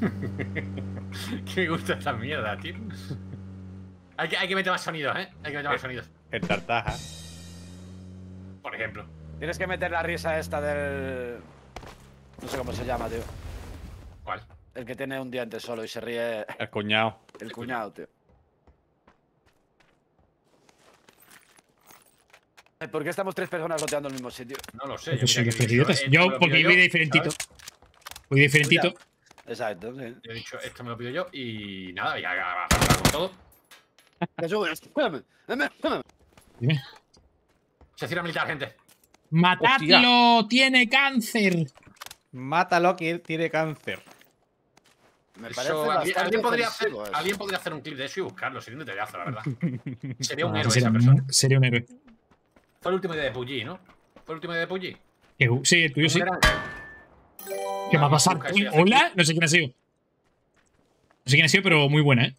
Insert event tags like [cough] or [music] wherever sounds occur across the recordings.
[laughs] que me gusta esta mierda, tío. Hay que, hay que meter más sonidos, ¿eh? Hay que meter más sonidos. El tartaja. Por ejemplo. Tienes que meter la risa esta del. No sé cómo se llama, tío. ¿Cuál? El que tiene un diente solo y se ríe. El cuñado. El cuñado, tío. Eh, ¿Por qué estamos tres personas loteando en el mismo sitio? No lo sé. Soy mira los que Yo, lo porque voy yo, diferentito. ¿sabes? Voy diferentito. Exacto, sí. Yo he dicho, esto me lo pido yo y nada, ya bajamos con todo. [laughs] Espérame, espérame. Se cierra militar, gente. ¡Matadlo! ¡Tiene cáncer! Mátalo que él tiene cáncer. Me Eso, parece alguien, alguien podría hacer, eso. alguien podría hacer un clip de eso y buscarlo. Sería un detallazo, la verdad. [laughs] Sería un Ah, héroe sería, esa persona. un- sería un héroe. Fue el último día de Puggy, ¿no? Fue el último día de Puggy. Sí, el tuyo sí. ¿Qué me ha pasado? busca eso y hace ¿Hola? No sé quién ha sido. No sé quién ha sido, pero muy buena, ¿eh?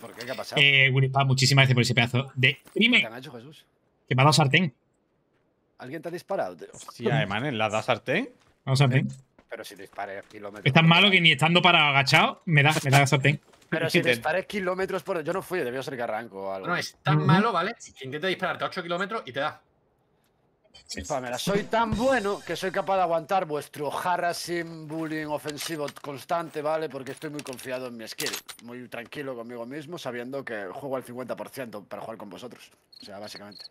¿Por qué? ¿Qué ha pasado? Eh, Willy Paz, muchísimas gracias por ese pedazo de ¿Qué crimen te han hecho, Jesús? que me ha dado sartén. ¿Alguien te ha disparado? Sí, además, en la da sartén. Vamos sartén. Pero si dispares kilómetros. Es tan malo que ni estando para agachado me da, me da sartén. Pero [laughs] si dispares kilómetros por. Yo no fui, debió ser que arranco o algo. No, es tan malo, ¿vale? Que intenta dispararte a 8 kilómetros y te da. Pamela, soy tan bueno que soy capaz de aguantar vuestro harassing, bullying ofensivo constante, ¿vale? Porque estoy muy confiado en mi skill. Muy tranquilo conmigo mismo, sabiendo que juego al 50% para jugar con vosotros. O sea, básicamente.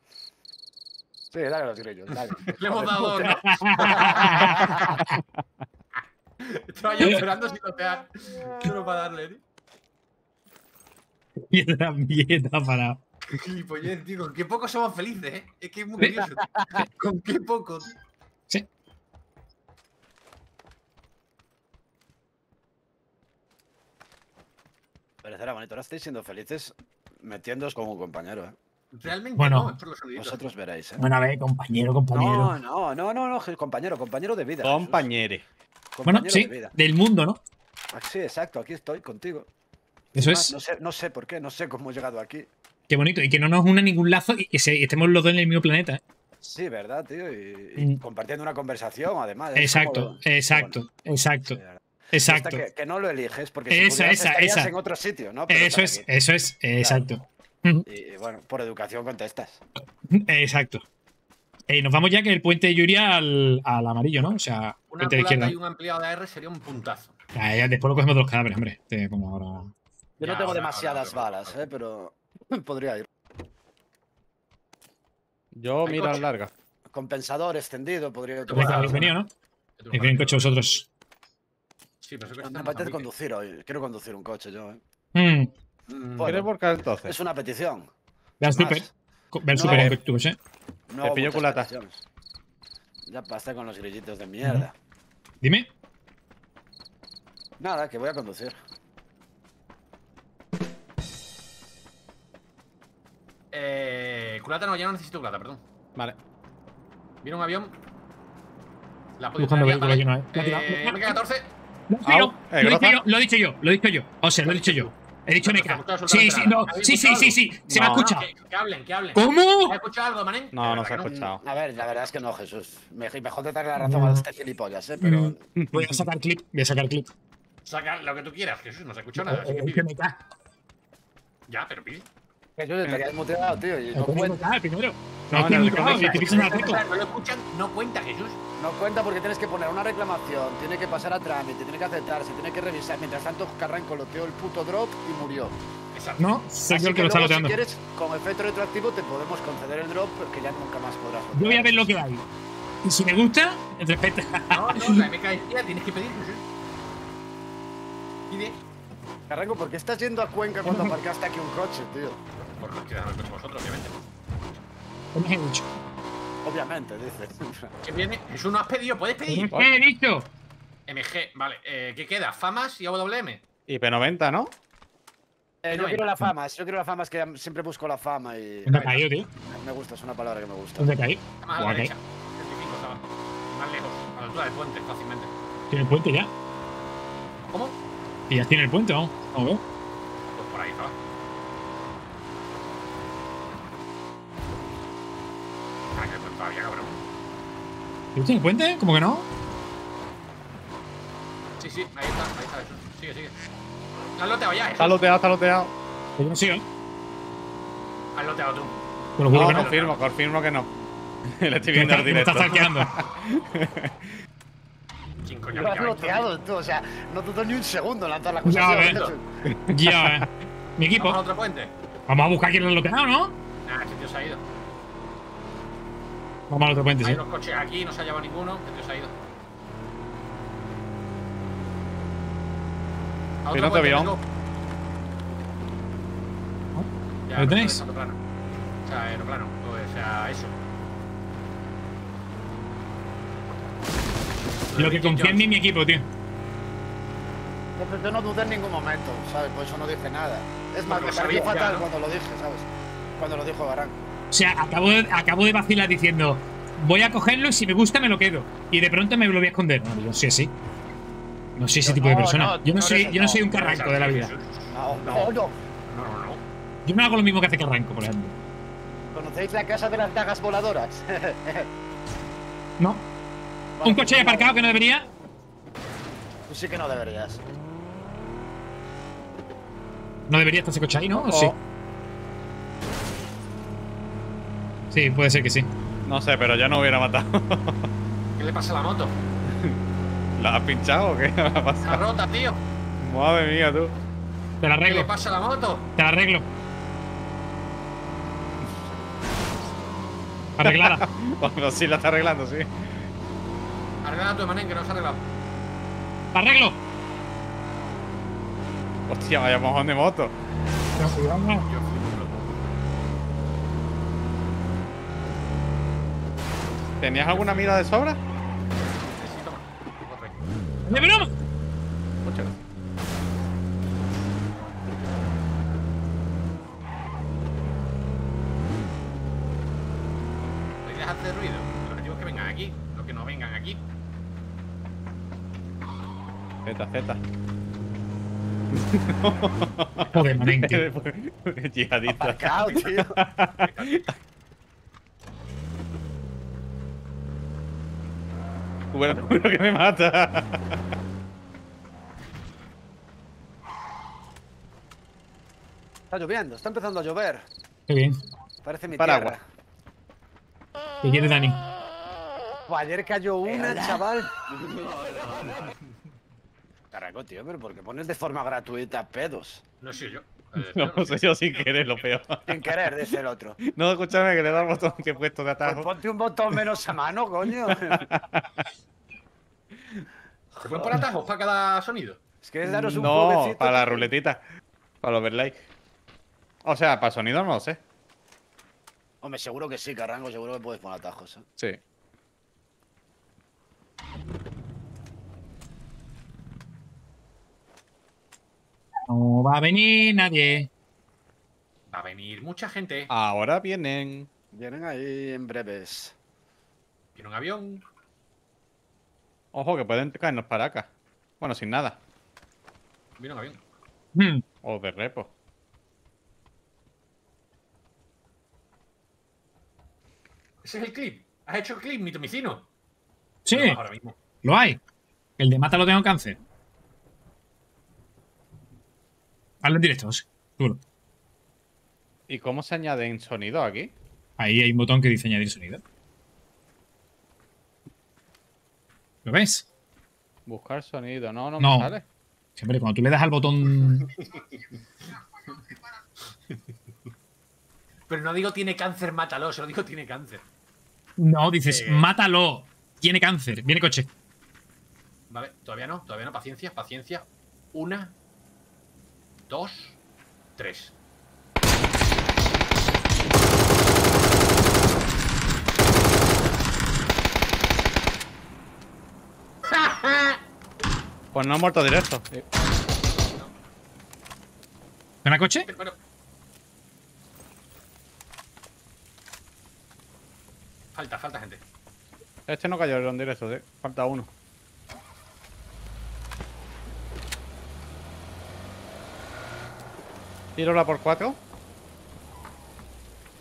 Sí, dale a los grillos, dale. [laughs] Le hemos dado. ¿no? [laughs] Estaba yo esperando sin totear. Solo para darle, tío. Piedra, piedra para. Gilipollez, tío. Con qué poco somos felices, ¿eh? Es que es muy curioso. tío. Con qué poco. Sí. Pero será bonito, ahora estáis siendo felices metiéndoos con un compañero, ¿eh? Realmente Bueno. no, es por los soniditos. Vosotros veréis, ¿eh? Bueno, a ver, compañero, compañero. No, no, no, no, no, compañero, compañero de vida. Compañere. bueno, Compañero sí, de vida. del mundo, ¿no? Ah, Sí, exacto, aquí estoy contigo. Eso es. No sé, no sé por qué, no sé cómo he llegado aquí. Qué bonito. Y que no nos una ningún lazo y que estemos los dos en el mismo planeta. ¿eh? Sí, ¿verdad, tío? Y, y Mm. compartiendo una conversación, además. Exacto, qué exacto, bueno. exacto, Sí, exacto. Que, que no lo eliges, porque si Esa, esa, estarías esa. en otro sitio, ¿no? Pero Eso es, aquí. eso es, exacto. Y, bueno, por educación contestas. Exacto. Eh, nos vamos ya que el puente de Yuria al, al amarillo, ¿no? O sea, Una puente de izquierda. y un ampliado de AR sería un puntazo. Ya, ya, después lo cogemos de los cadáveres, hombre. Te pongo ahora. Yo Ya, no tengo ahora, demasiadas ahora, balas, ahora. ¿eh? Pero [laughs] podría ir. Yo Hay miro a coche. larga. Compensador extendido podría ir. Habéis venido, ¿no? Coche vosotros. Sí, pero eso Me apetece conducir hoy. Quiero conducir un coche yo, ¿eh? Mm, Mm, Bueno, ¿Quieres volcar entonces? es una petición. Ve al Sin super. más. co- Ve al No. super en tu coche. No Te pillo culata. peticiones. Ya basta con los grillitos de mierda. Dime. Nada, que voy a conducir. Eh, culata no, ya no necesito culata, perdón. Vale. Viene un avión. La vale. aquí no hay. Eh, MK14. Lo he dicho eh, lo he dicho groza. yo, lo he dicho yo, lo he dicho yo. O sea, lo he dicho yo. He dicho se ha escuchado Sí, sí, no. nada. ¿Habéis Sí, sí, sí, sí. Se me ha escuchado. Que, que hablen, que hablen. ¿Cómo? ¿Has escuchado algo, manín? No, no se ha escuchado. A ver, la verdad es que no, Jesús. Me- Mejor te darle la razón a este gilipollas, ¿eh? Pero. Mm, Voy a sacar clip. Voy a sacar clip. Saca lo que tú quieras, Jesús, no se ha escuchado nada. así que Eh. Ya, pero pide. Jesús, te habías muteado, tío. Y Eh, no cuenta, primero. No, No, no, no, escuchan, no cuenta, Jesús. no cuenta porque tienes que poner una reclamación, tiene que pasar a trámite, tiene que aceptarse, tiene que revisar. Mientras tanto, Carranco loteó el puto drop y murió. Exacto. No, soy Así yo el que lo está luego, loteando. Si quieres, con efecto retroactivo te podemos conceder el drop, porque ya nunca más podrás. Yo voy a ver lo que hay. Y si me gusta, respeta. No, no, la MK decía, tienes que pedir, Jesús. Pide. Carranco, ¿por qué estás yendo a Cuenca cuando aparcaste aquí un coche, tío? Por dan con vosotros, obviamente. ¿Qué me he dicho? Obviamente, dice. ¿Qué viene? Jesús, no has pedido, puedes pedir. ¿Qué he dicho? MG, vale. Eh, ¿Qué queda? ¿Famas y AWM? Y P90, ¿no? Eh, yo quiero la fama, yo quiero la fama, es que siempre busco la fama y ¿Dónde ha caído, tío? me gusta, es una palabra que me gusta. ¿Dónde ha caído? Está más a la derecha. 25 estaba. Y Más lejos, a la altura del puente, fácilmente. Tiene el puente ya. ¿Cómo? Y ya tiene el puente, vamos. Vamos a ver. Pues por ahí estaba. Ah, que pues todavía, cabrón. ¿Tiene el puente? ¿Cómo que no? Sí, Sí, ahí está, ahí está. eso. Sigue, sigue. Has loteado ya, Está ¿eh? loteado, está loteado. Yo no sigo. Has loteado tú. Te lo juro No, que no. confirmo, confirmo que no. [laughs] Le estoy viendo me el está- que me directo. estás stalkeando. [laughs] ¿Quién coño Lo ha has bloqueado tú, o sea, no dudó ni un segundo en lanzar la Ya, acusación. ves. [laughs] Ya, eh. Mi esto? ¿Vamos a equipo. otro puente? Vamos a buscar quién lo ha bloqueado, ¿no? Nah, este tío se ha ido. Vamos al otro puente, Hay sí. unos coches aquí, no se ha llevado ninguno. Este tío se ha ido. A otro te puente, vengo. Ya, ¿Lo tenéis? Aeroplano. O sea, aeroplano. O sea, eso. Lo que confía en mí mi equipo, tío. Yo no dudé en ningún momento, ¿sabes? Por eso no dije nada. Es más, me pareció fatal ¿no? cuando lo dije, ¿sabes? Cuando lo dijo Barranco. O sea, acabo de, acabo de vacilar diciendo, voy a cogerlo y si me gusta me lo quedo. Y de pronto me lo voy a esconder. No, yo soy así. No soy ese No, tipo de persona. no, yo no no soy, yo no soy un carranco de la vida. No, no, no. No, no, no. Yo no hago lo mismo que hace carranco, por ejemplo. ¿Conocéis la casa de las dagas voladoras? [laughs] No. Un coche ahí aparcado que no debería. Tú sí que no deberías. No debería estar ese coche ahí, ¿no? ¿O Oh, sí? Sí, puede ser que sí. No sé, pero yo no hubiera matado. ¿Qué le pasa a la moto? [laughs] ¿La has pinchado o qué? [laughs] ¿La Está pasado? rota, tío. Madre mía, tú. Te la ¿Qué le arreglo. pasa a la moto? Te la arreglo. Arreglada. [laughs] Bueno, sí, la está arreglando, sí. Arregla tu Emanen, que no se ha arreglado. ¡La arreglo! Hostia, vaya mojón de moto. ¿Tenías alguna mira de sobra? Sí, sí, toma. Corre. ¡De broma! Muchas gracias. No hay que dejar de ruido. El objetivo es que vengan aquí. Los que no vengan aquí. Z, Z. [laughs] Joder, manenque. [laughs] Yihadista. Aparcado, tío. Bueno, [laughs] juro que me mata. Está lloviendo, está empezando a llover. Qué bien. Parece mi Paraguas. tierra. ¿Qué quiere Dani? Ayer cayó una, chaval. Caraco, tío, pero ¿por qué pones de forma gratuita pedos? No soy yo. [laughs] Eh, No, no sé. sé yo sin querer, lo peor. [laughs] Sin querer, dice el otro. No, escúchame, que le da el botón que he puesto de Pues atajo. ponte un botón menos a mano, coño. [laughs] ¿Se pueden poner atajos para cada sonido? Es que es daros un No, jueguecito. para la ruletita. Para los overlay. O sea, para sonido no lo sé. Hombre, seguro que sí, Carrango, seguro que puedes poner atajos. ¿eh? Sí. No va a venir nadie. Va a venir mucha gente. Ahora vienen. Vienen ahí en breves. Viene un avión. Ojo, que pueden caernos para acá. Bueno, sin nada. Viene un avión. Hmm. O de repo. Ese es el clip. ¿Has hecho el clip, mi tomicino? Sí, ahora mismo. lo hay. El de mata lo tengo cáncer. Hazlo en directo, José. Seguro. ¿Y cómo se añaden sonidos aquí? Ahí hay un botón que dice añadir sonido. ¿Lo ves? Buscar sonido. No, no, No. me sale. Siempre cuando tú le das al botón. Pero no digo tiene cáncer, mátalo. Solo digo tiene cáncer. No, dices, Eh. mátalo. Tiene cáncer. Viene coche. Vale, todavía no, todavía no. Paciencia, paciencia. Una, dos, tres. [laughs] Pues no ha muerto directo. Eh, ¿Suena coche? Falta, falta gente. Este no cayó en directo, eh. Falta uno. Tiro la por cuatro.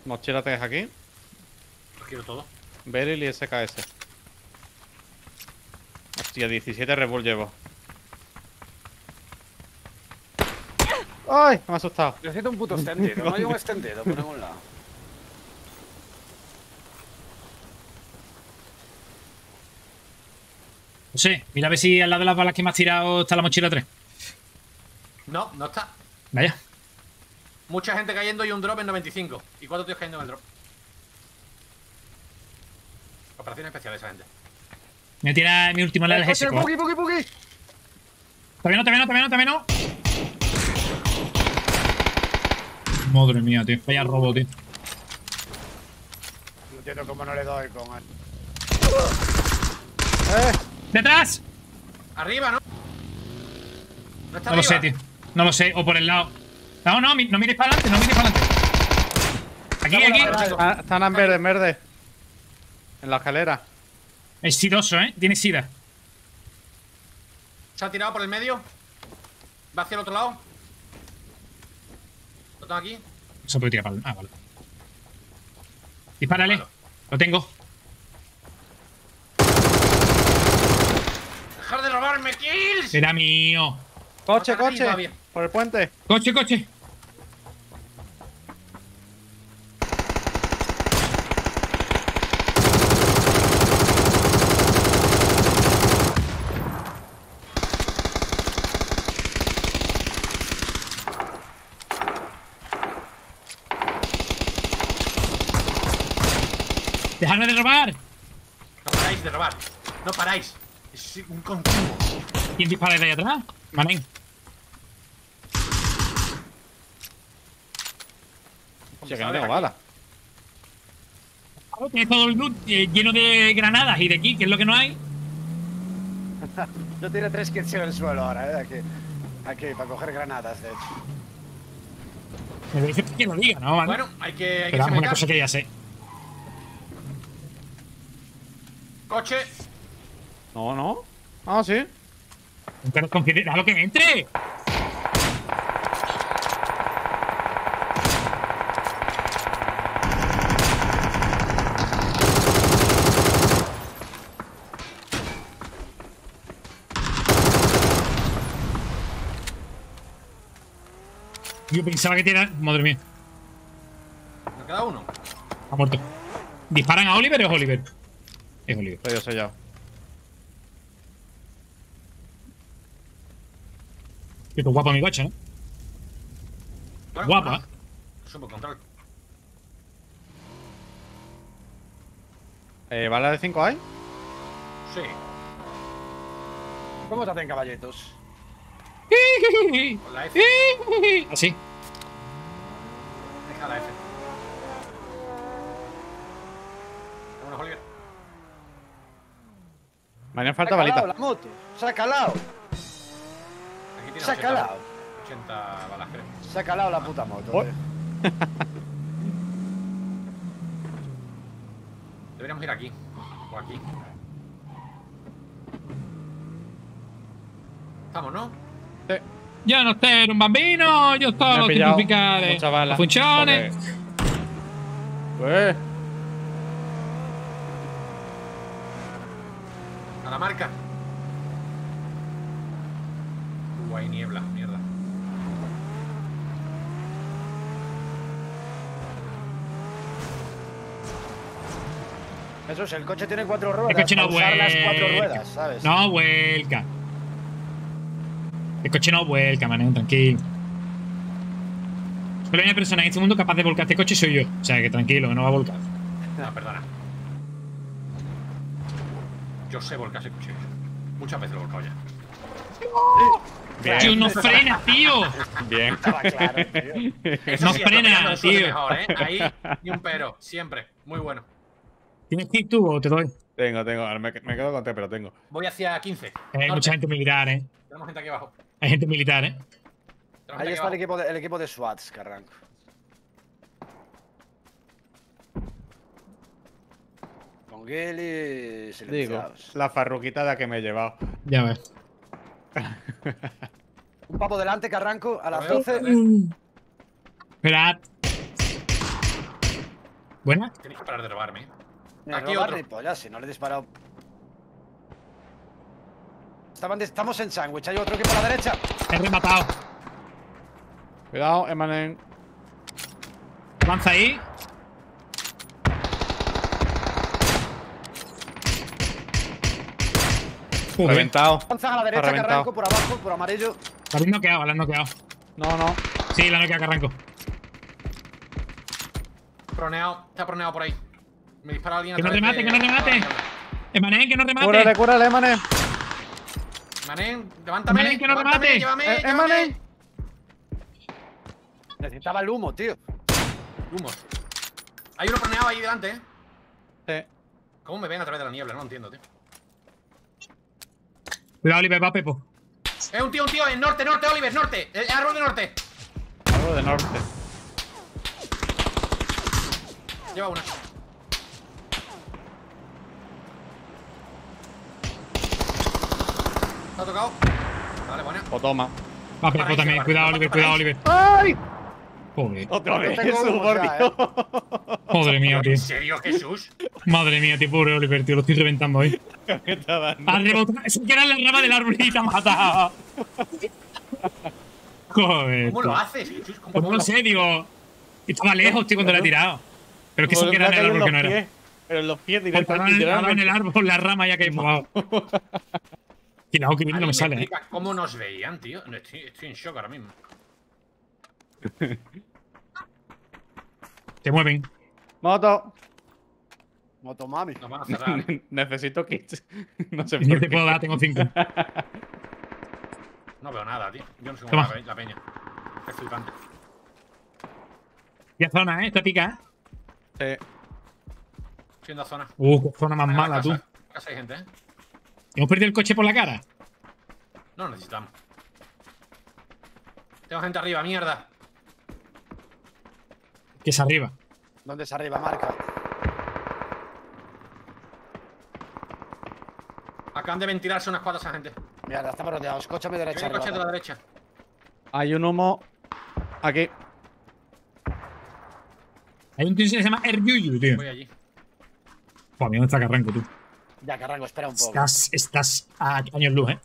Mochila 3 aquí. Lo quiero todo. Beryl y SKS. Hostia, 17 Red Bull llevo. ¡Ay! Me ha asustado. Necesito un puto extendido. no hay un [laughs] extendido por ningún lado. No sé, mira a ver si al lado de las balas que me has tirado está la mochila 3. No, no está. Vaya. Mucha gente cayendo y un drop en 95. Y cuatro tíos cayendo en el drop. Operaciones especiales esa gente. Me tira mi último la ¡Eh, LGS. Bugi, bugi, bugi! Todavía no, todavía no, todavía no, todavía no. Madre mía, tío. Vaya robo, tío. No entiendo cómo no le doy con él. ¡Detrás! Arriba, ¿no? No está No lo sé, tío. No lo sé. O por el lado. No, no, no mires para adelante, no mires para adelante. Aquí, aquí. Están en verde, en verde. En la escalera. Es sidoso, ¿eh? Tiene sida. Se ha tirado por el medio. Va hacia el otro lado. Lo tengo aquí. No se puede tirar para el... Ah, vale. Dispárale. Malo. Lo tengo. ¡Dejar de robarme kills! Era mío. ¡Coche, coche! Por el puente. Coche, coche. ¡Dejadme de robar! No paráis de robar. No paráis. Es un continuo. ¿Quién dispara de ahí atrás? Manen. Sí, que no tengo bala. Claro, Tienes todo el loot eh, lleno de granadas y de aquí, que es lo que no hay. [laughs] Yo tiré tres kills en el suelo ahora, eh. Aquí, aquí para coger granadas, de hecho. Me dice que lo diga, ¿no? Vale. Bueno, hay que, hay que Pero vamos, una cosa que ya sé. Coche. No, no. Ah, sí. Nunca nos confíes. ¡Déjalo que entre! Yo pensaba que tenía. Madre mía, Me queda uno. ha muerto. ¿Disparan a Oliver o es Oliver? Es Oliver. Estoy yo sellado. Qué guapo mi coche, ¿no? Bueno, Guapa. bueno, Sumo control. Eh, ¿Bala de 5 hay? Sí. ¿Cómo te hacen caballitos? [laughs] Con la F. Así. Deja la F. Vámonos, Oliver. Me harían Se ha falta calado balita. la moto. Se ha calado. Aquí tiene Se ha 80 calado. 80 balas, creo. Se ha calado la puta moto. Oh. tío. [laughs] Deberíamos ir aquí. O aquí. Estamos, ¿no? Sí. Yo no ero un bambino, yo he lo bala. Funzione. Porque- Eh, A la marca. Uh, hay niebla, mierda. Eso es, el coche tiene cuatro ruedas. El coche no las cuatro vuelca. ruedas, ¿sabes? No vuelca. El coche no vuelca, mané, tranquilo. Solo hay una persona en este mundo capaz de volcar este coche soy yo. O sea, que tranquilo, que no va a volcar. No, perdona. Yo sé volcar ese coche. Muchas veces lo he volcado ya. Bien. Tío, no frena, tío. Bien. Estaba claro, tío. Eso No sí, frena, tío. Mejor, ¿eh? Ahí, ni un pero. Siempre. Muy bueno. ¿Tienes kit tú o te doy? Tengo, tengo. Ahora Me, me quedo con T, pero tengo. Voy hacia 15. Eh, Hay Norte. mucha gente militar, eh. Tenemos gente aquí abajo. Hay gente militar, eh. Tenemos Ahí está el equipo, de, el equipo de SWATs que arranco. Con Gilly Digo, la farruquitada que me he llevado. Ya ves. [laughs] Un papo delante que arranco a las A ver, 12. a ver. Esperad. ¿Buena? Tenéis que parar de robarme. Aquí otro. ni pollas, si no le he disparado. Estaban de- estamos en sándwich, hay otro equipo a la derecha. He rematado. Cuidado, Emanen. Avanza ahí. Joder. Reventado. Avanzan a la derecha, reventado. Carranco, por abajo, por amarillo. La habéis noqueado, la han noqueado. No, no. Sí, la han noqueado Carranco. Proneado, está proneado por ahí. Me dispara alguien a Que no remate, de- que no remate. Emanen, que no remate. Cúrale, cúrale, Emanen. Manen, levántame. Manen, que no remate. Llévame, Eh, llévame. Emanen. Necesitaba el humo, tío. Humos. Hay uno proneado ahí delante, eh. Sí. ¿Cómo me ven a través de la niebla? No lo entiendo, tío. Cuidado, Oliver, va Pepo. Eh, un tío, un tío, en norte, norte, Oliver, norte. El árbol de norte. Algo de norte. Lleva una. ¿Te ha tocado? Vale, buena. O toma. Va Para también. Cuidado, Oliver, para cuidado. Oliver. ¡Ay! Joder. Otra vez. [laughs] Madre mía, tío. ¿En serio, Jesús? Madre mía, tío, pobre Oliver, tío. Lo estoy reventando ahí. ¿Qué me está dando? Que era la rama del árbol y te ha matado. Joder. ¿Cómo lo haces, Jesús? ¿Cómo, Pues no lo sé, digo. Estaba lejos, tío, cuando la he tirado. Pero es que eso Joder, que era en el árbol que no los era. pies, Pero en los pies directamente. en, el árbol, la rama ya que hay [laughs] por que viene no me ¿Alguien sale, eh. ¿Cómo nos veían, tío? No, Estoy, estoy en shock ahora mismo. Te mueven. Moto. Motomami. Nos van a cerrar. ¿eh? [laughs] Necesito kits. [laughs] No sé Yo por te qué. puedo dar, tengo cinco. No veo nada, tío. Yo no sé cómo la, la peña. Es flipante. Ya zona, eh. Esta pica, eh. Sí. Siendo a zona. Uh, qué zona más mala, tú. casa. Casa hay gente, ¿eh? ¿Hemos perdido el coche por la cara? No lo necesitamos. Tengo gente arriba, mierda. Que es arriba. ¿Dónde es arriba, marca? Acaban de ventilarse unas cuantas esa gente. Mierda, estamos rodeados. Coche a mi derecha. El coche de la arriba. derecha. Hay un humo. Aquí. Hay un tío que se llama Erguyu, tío. Voy allí. Joder, ¿dónde está Carranco, tú? Ya, Carranco, espera un poco. Estás, estás a años luz, eh.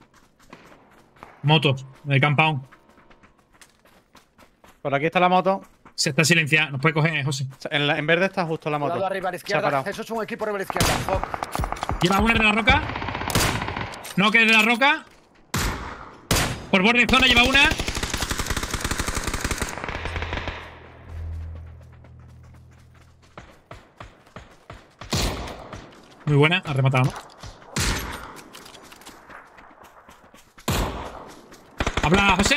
Moto, en el compound. Por aquí está la moto. Se está silenciada. Nos puede coger, eh, José. En, la- en verde está justo la moto. Cuidado arriba a la izquierda. Eso es un equipo arriba a la izquierda. Fuck. Lleva una de la roca. No, que es de la roca. Por borde de zona lleva una. Muy buena, ha rematado, ¿no? Habla, José.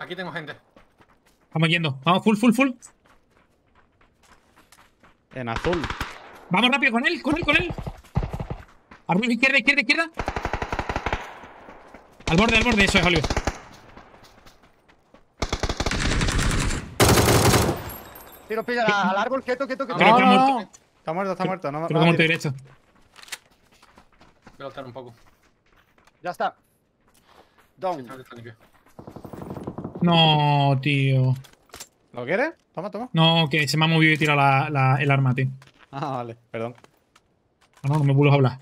Aquí tengo gente. Vamos yendo. Vamos, full, full, full. En azul. Vamos rápido con él, con él, con él. Arriba, izquierda, izquierda, izquierda. Al borde, al borde, eso es, Oliver. Tiro pilla al- árbol, quieto, quieto, quieto. No, no, no. Está muerto, está muerto. No, Creo no, que monto tira. directo. Voy a un poco. Ya está. Down. No, tío. ¿Lo quieres? Toma, toma. No, que se me ha movido y tirado la, la- el arma, tío. Ah, vale, perdón. No, no, no me vuelvas a hablar.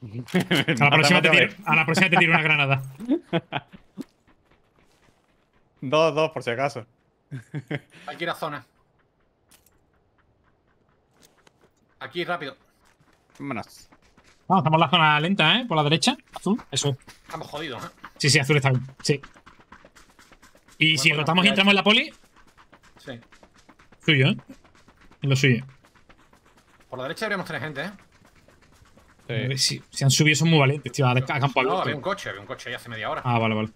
[laughs] A la, próxima te tiro, a la próxima te tiro una granada. [laughs] Dos, dos, por si acaso. Hay que ir a zona. Aquí, rápido. Vámonos. Vamos, estamos en la zona lenta, ¿eh? Por la derecha. Azul. Eso es. Estamos jodidos, ¿eh? Sí, sí, azul está bien. Sí. Y si Bueno, rotamos y entramos en la poli, Sí. suyo, ¿eh? Es lo suyo. Por la derecha deberíamos tener gente, ¿eh? Ver Si, si han subido, son muy valientes, tío. A, a campo No, había un coche, había un coche ahí hace media hora. Ah, vale, vale.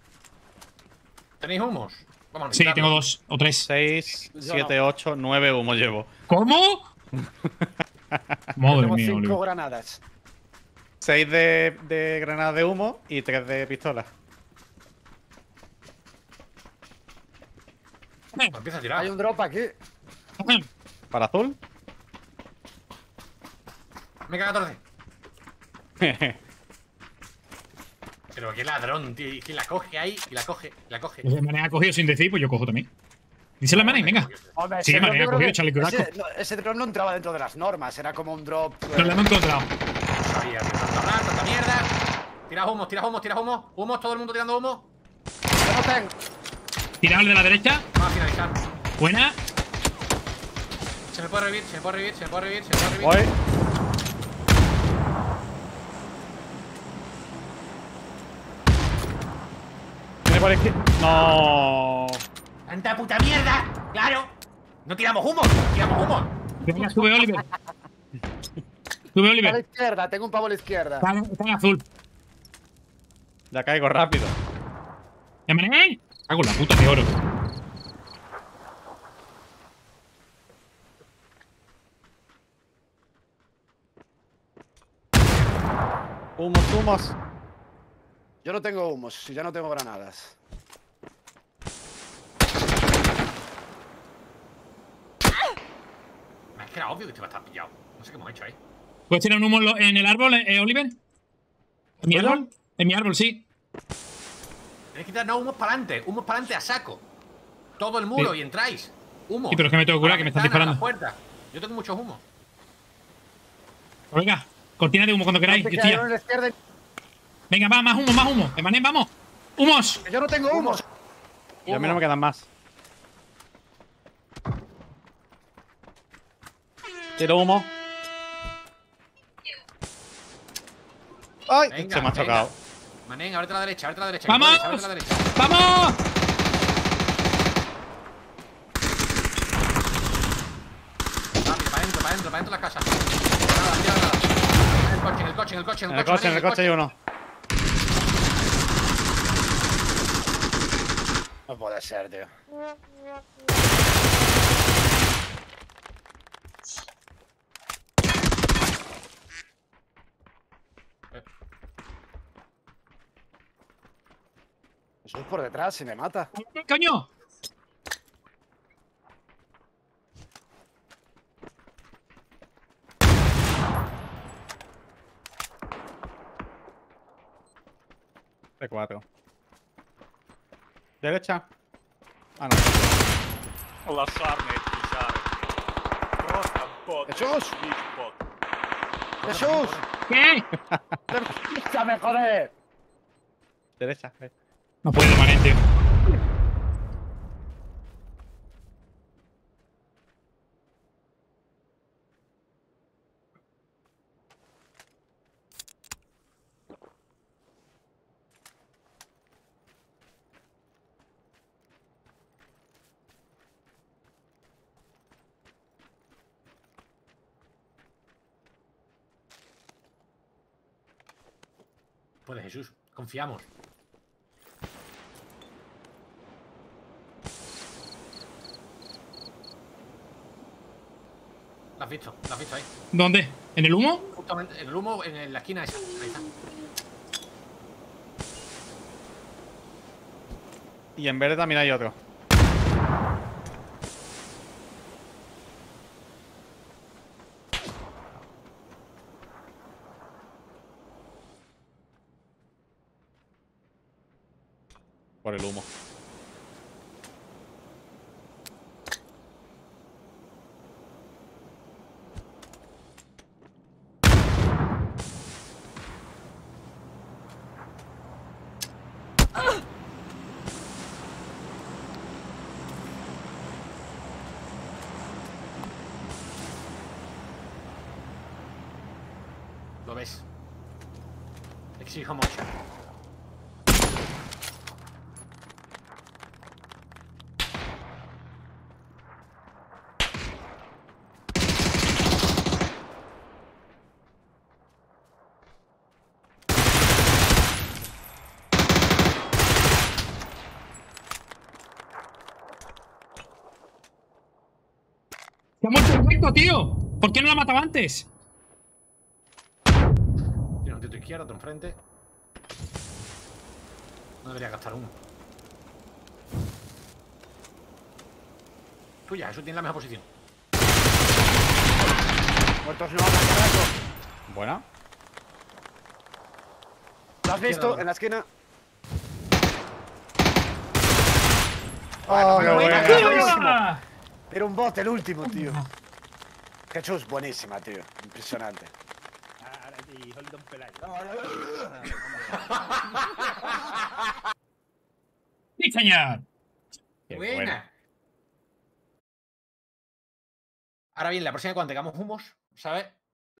¿Tenéis humos? Vamos a Sí, tengo dos o tres. 6, Yo 7, 8, 9 humo llevo. ¿Cómo? [laughs] [laughs] Madre mía, cinco Oliver. granadas. 6 de, de granadas de humo y 3 de pistola. Empieza a tirar. Hay un drop aquí. ¿Para azul? Me caga 14. [laughs] Pero qué ladrón, tío. Que la coge ahí y la coge, y la coge. Mané ha cogido sin decir, pues yo cojo también. Dice la Mané, venga. Hombre, Sí, ese Mané, drop yo ha creo cogido chaleco blanco. ese, no, ese drop no entraba dentro de las normas. Era como un drop. eh, Nos lo hemos encontrado. Sabía, tanta hablar, tanta mierda. Tira humos, tira humos, tira humos. Humos, todo el mundo tirando humo. Tirado el de la derecha. Vamos a finalizar. Buena. Se me puede revivir, se me puede revivir, se me puede revivir, se me puede revivir. Voy. Viene por aquí. No. ¡Tanta puta mierda! ¡Claro! ¡No tiramos humo! ¡Tiramos humo! Venga, sube Oliver. Sube A la Oliver. izquierda, tengo un pavo a la izquierda. Está, está en azul. Ya caigo rápido. Hago la puta de oro. Humos, humos. Yo no tengo humos, si ya no tengo granadas. Que era obvio que te iba a estar pillado. No sé qué hemos hecho ahí. ¿Puedes tirar un humo en el árbol, eh, Oliver? ¿En mi ¿Puedo? árbol? En mi árbol, sí. Tenéis que tirar no, humos para adelante. Humos para adelante a saco. Todo el muro Sí. y entráis. Humo. Sí, pero es que me tengo que curar, que me están disparando. Yo tengo muchos humos. Pues venga, cortina de humo cuando queráis. Yo estoy Venga, va, más humo, más humo. Emanuel, vamos. ¡Humos! Yo no tengo humos. Y a mí no me quedan más. Tiro humo. ¡Ay! Venga, Se me ha chocado. Manen, ábrete a la derecha, ábrete a la derecha. ¡Vamos! que puedes, ábrete a la derecha. ¡Vamos! Rápido, para adentro, para adentro, para adentro de las casas. Nada, nada. En el coche, en el coche, en el coche, en En el coche, en el coche hay uno. No puede ser, tío. Eso es por detrás y me mata. ¡Coño! C4. Derecha. Ah, no. lasciarmi ufficiale. Просто бот. Jesús. Big bot. ¡Jesús! ¿Qué? ¡Escúchame, joder! Derecha. eh. No puedo, tío. Puede, Jesús. Confiamos. Has visto? ¿Lo has visto ahí? ¿Dónde? ¿En el humo? Justamente en el humo, en la esquina esa. Ahí está. Y en verde también hay otro. Por el humo. Lo ves. Exijo mucho. ¡Se ha muerto el tío! ¿Por qué no la mataba antes? Tiene un tío a tu izquierda, otro enfrente. No debería gastar uno. Tuya, eso tiene la mejor posición. Muertos no carajo. Buena. ¿Lo has visto? En la esquina. Oh, qué buena, buena. buenísimo. Era un bot el último, tío. Jesús, buenísima, tío. Impresionante. [laughs] ¡Sí, señor! Qué Buena. Ahora bien, la próxima vez cuando tengamos humos, ¿sabes?